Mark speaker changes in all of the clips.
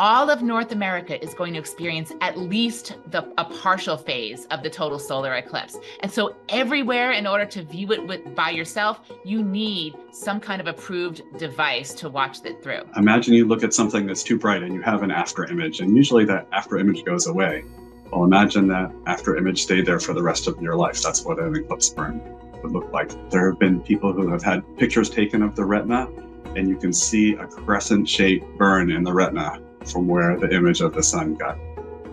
Speaker 1: all of North America is going to experience at least the, a partial phase of the total solar eclipse. And so everywhere in order to view it with, by yourself, you need some kind of approved device to watch it through.
Speaker 2: Imagine you look at something that's too bright and you have an after image, and usually that after image goes away. Well, imagine that after image stayed there for the rest of your life. That's what an eclipse burn would look like. There have been people who have had pictures taken of the retina, and you can see a crescent shaped burn in the retina from where the image of the sun got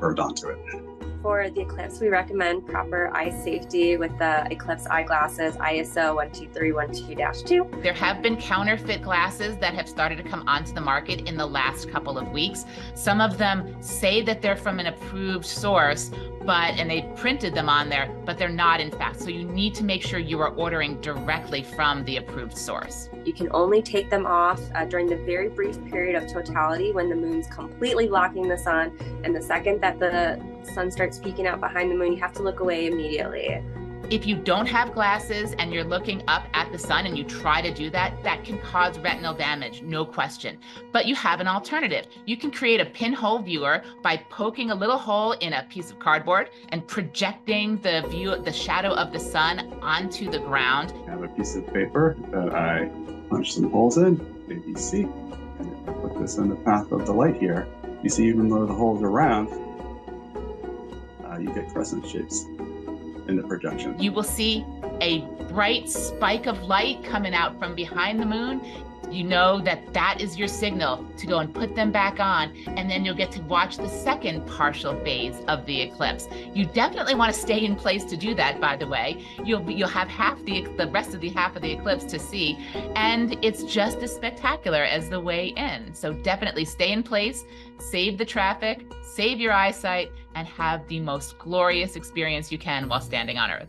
Speaker 2: burned onto it.
Speaker 3: For the Eclipse, we recommend proper eye safety with the Eclipse eyeglasses ISO 12312-2.
Speaker 1: There have been counterfeit glasses that have started to come onto the market in the last couple of weeks. Some of them say that they're from an approved source, but and they printed them on there, but they're not in fact. So you need to make sure you are ordering directly from the approved source.
Speaker 3: You can only take them off uh, during the very brief period of totality when the moon's completely blocking the sun, and the second that the sun starts peeking out behind the moon, you have to look away immediately.
Speaker 1: If you don't have glasses and you're looking up at the sun and you try to do that, that can cause retinal damage, no question. But you have an alternative. You can create a pinhole viewer by poking a little hole in a piece of cardboard and projecting the view, the shadow of the sun onto the ground.
Speaker 2: I have a piece of paper that I punch some holes in, ABC, and if put this in the path of the light here, you see even though the holes are round, uh, you get crescent shapes in the projection.
Speaker 1: You will see a bright spike of light coming out from behind the moon. You know that that is your signal to go and put them back on, and then you'll get to watch the second partial phase of the eclipse. You definitely want to stay in place to do that. By the way, you'll you'll have half the the rest of the half of the eclipse to see, and it's just as spectacular as the way in. So definitely stay in place, save the traffic, save your eyesight, and have the most glorious experience you can while standing on Earth.